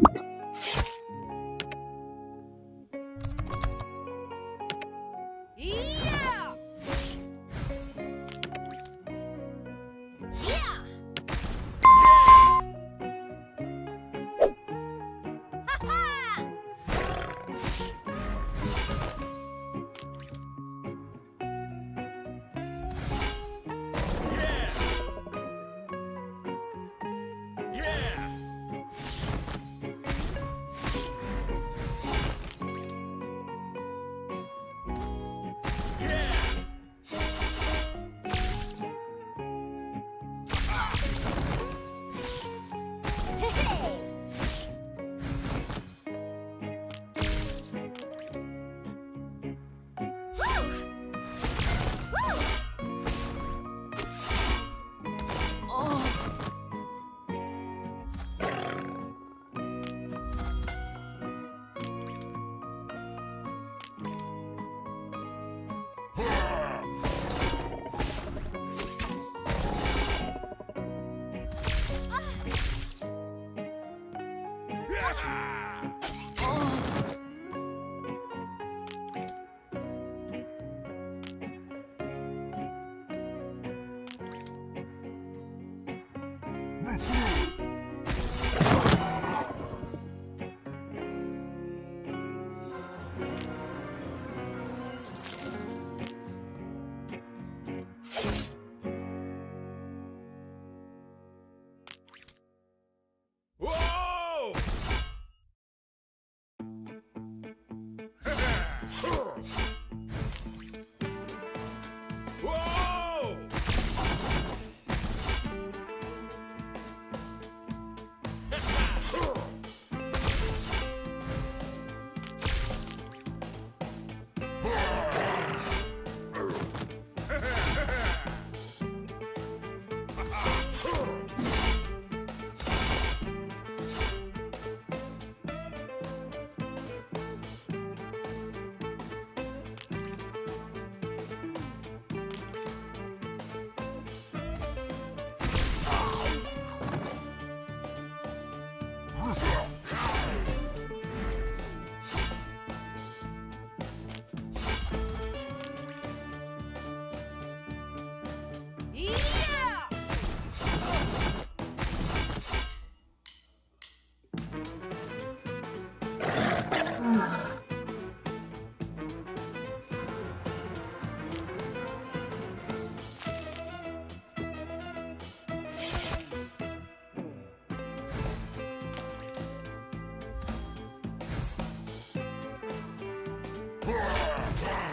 Yeah! Ah!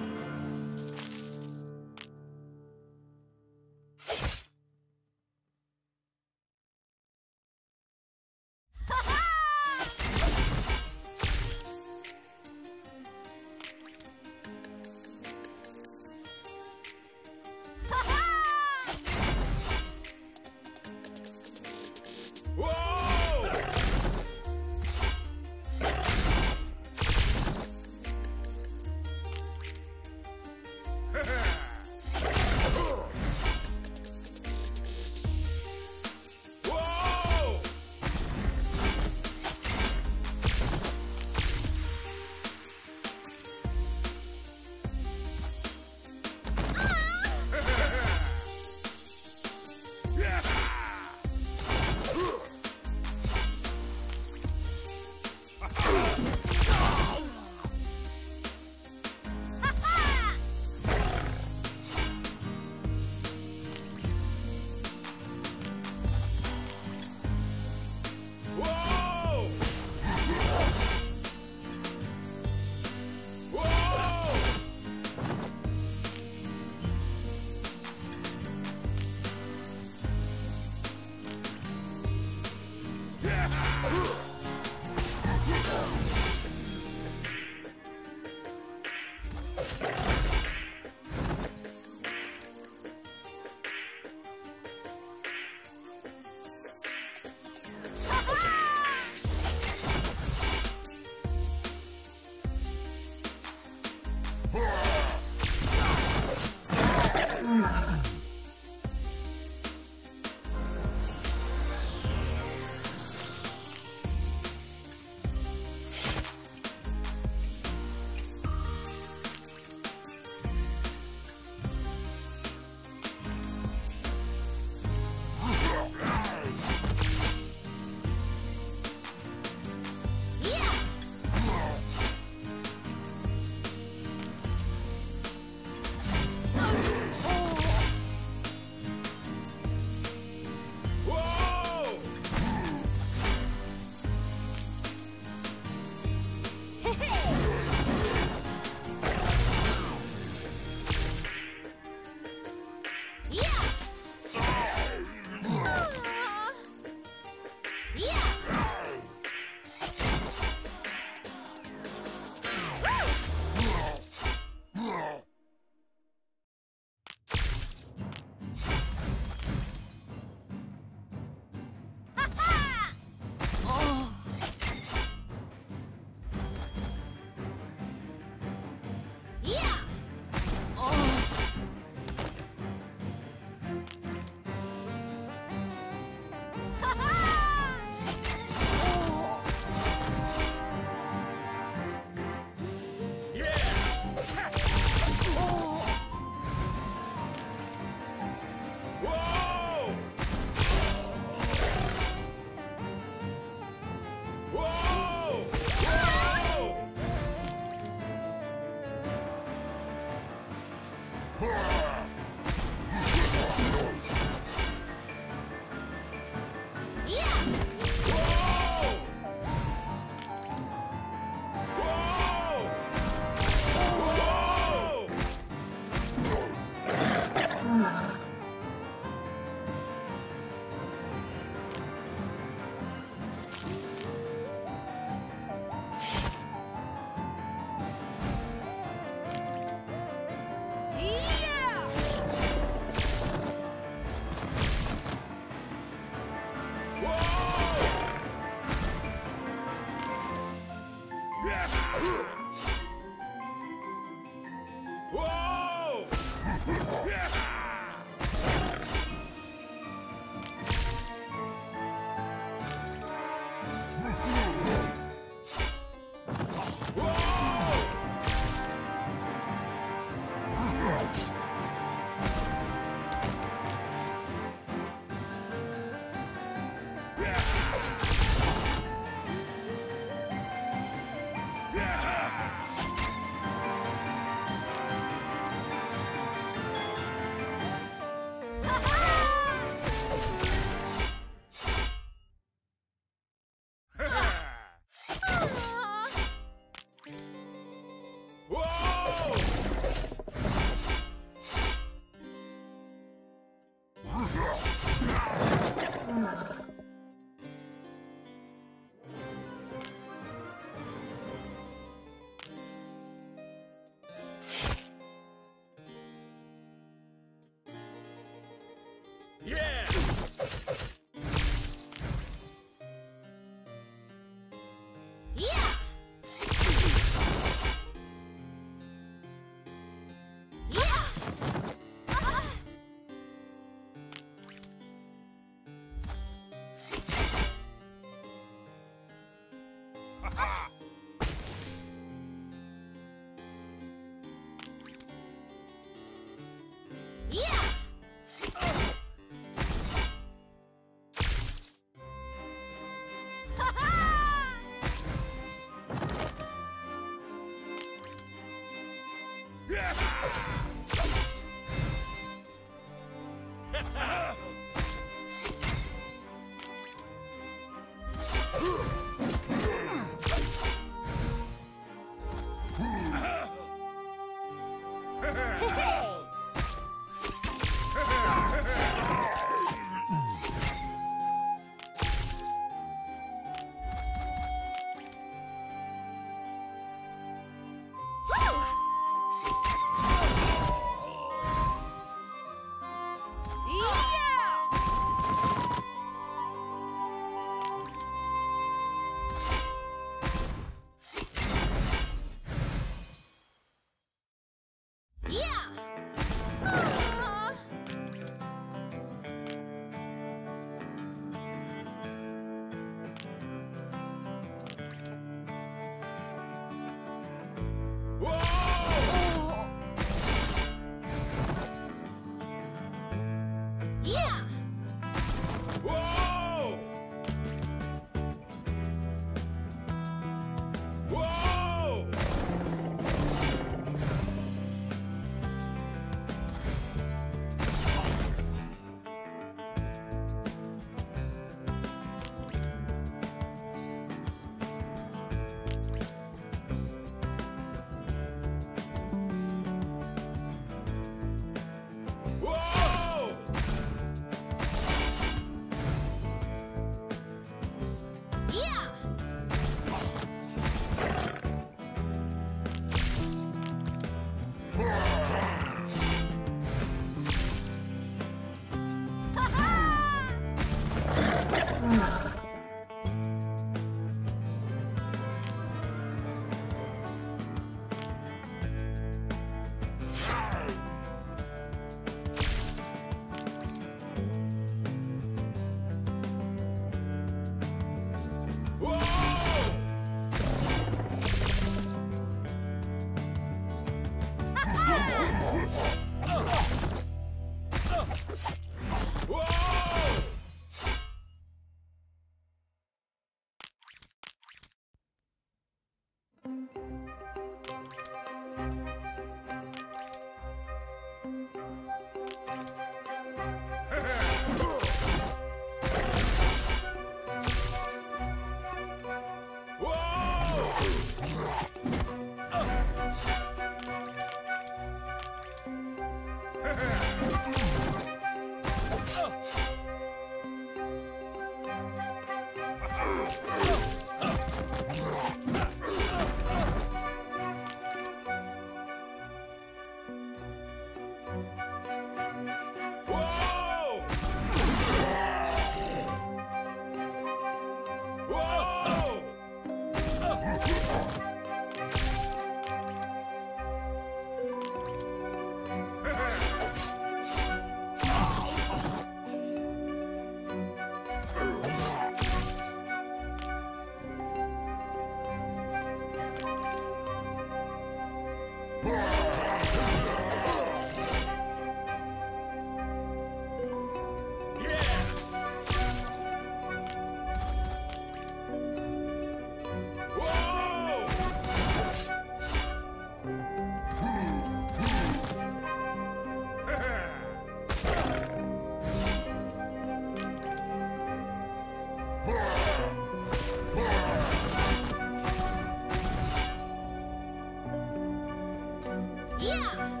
Yeah!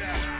Yeah.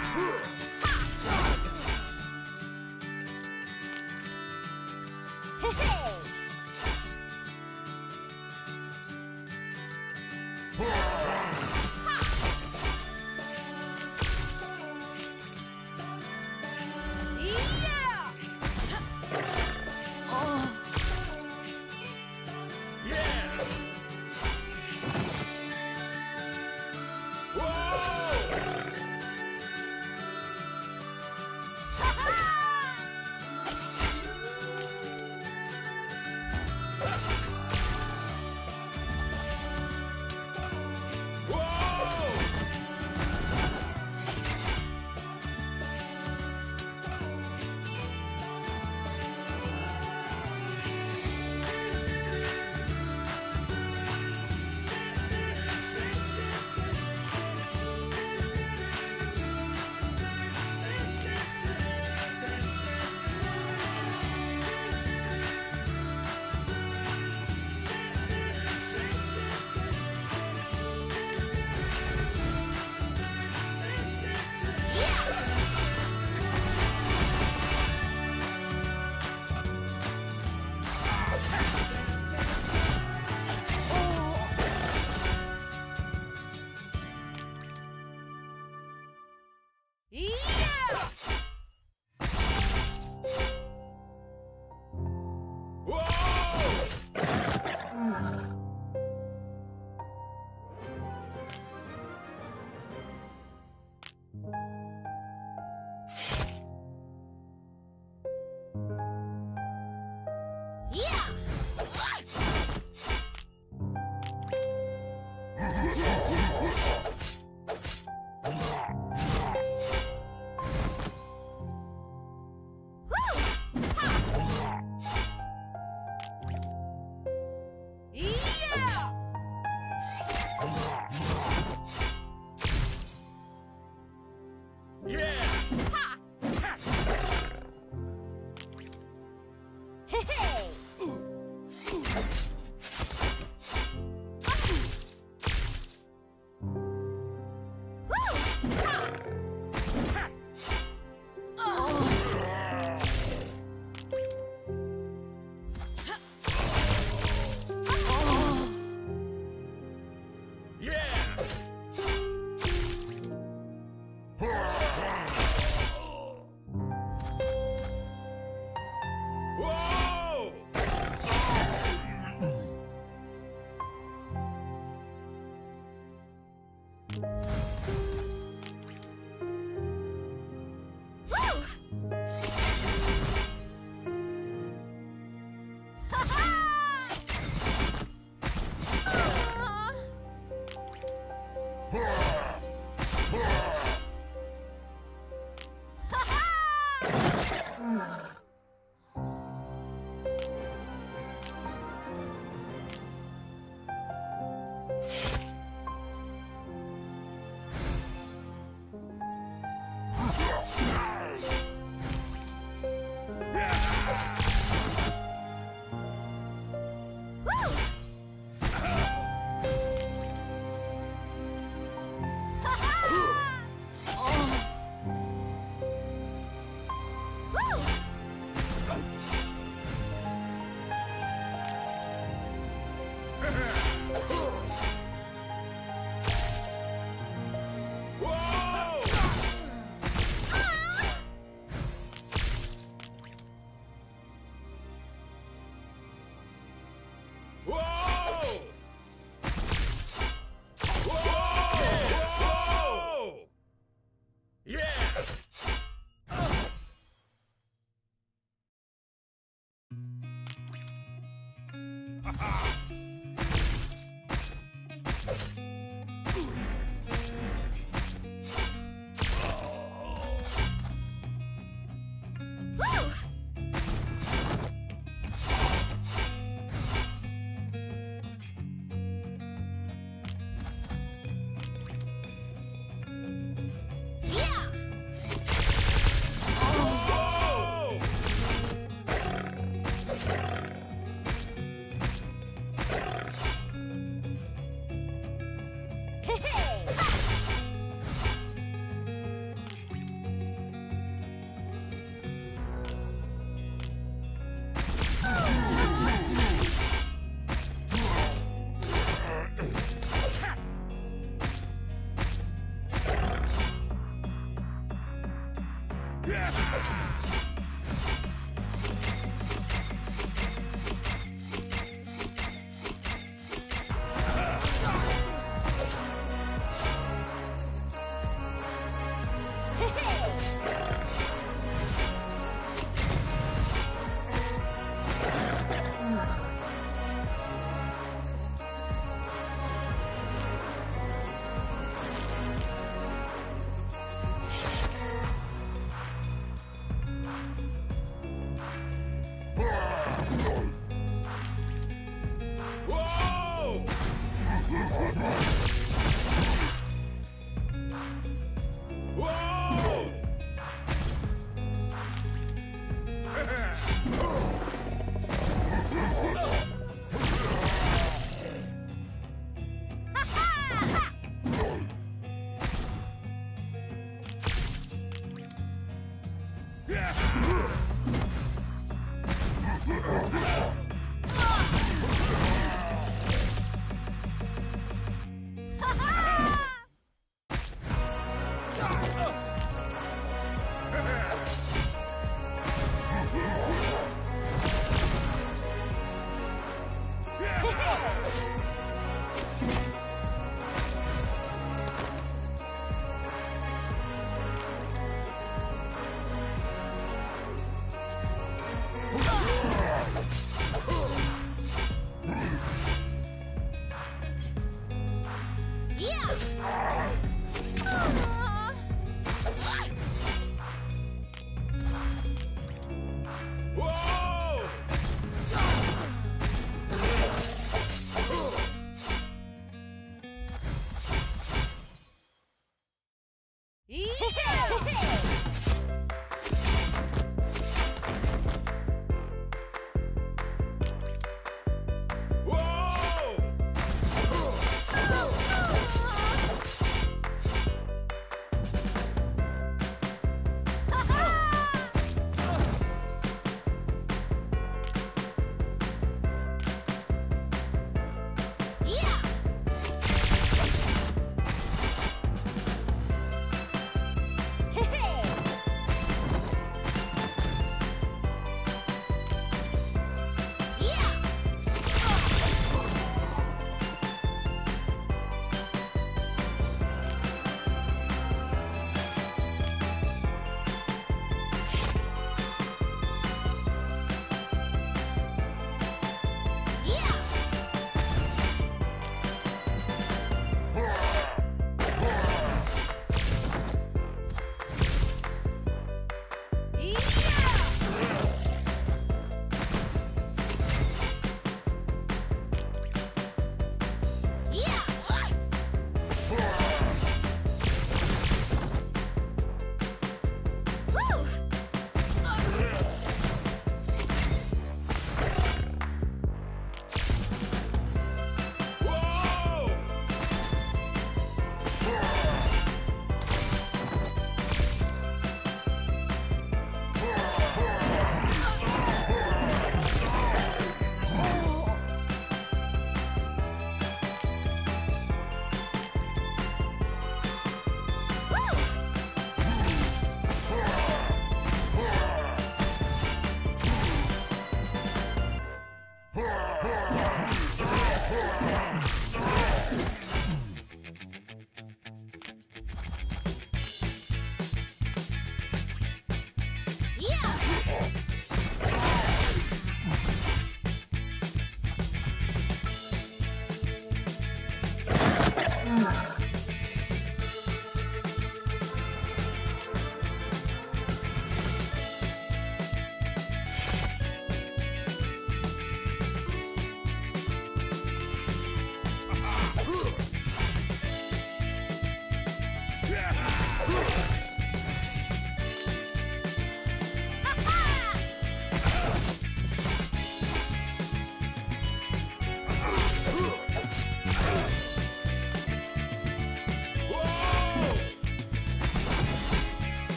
Woo! Uh, no.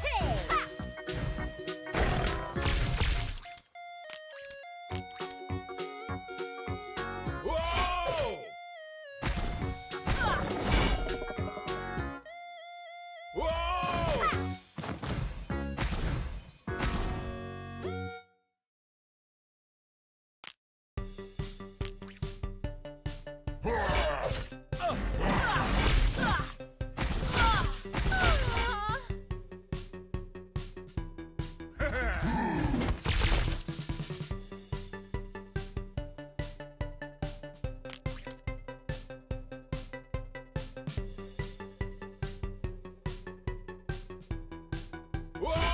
Hey! Whoa!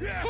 Yeah!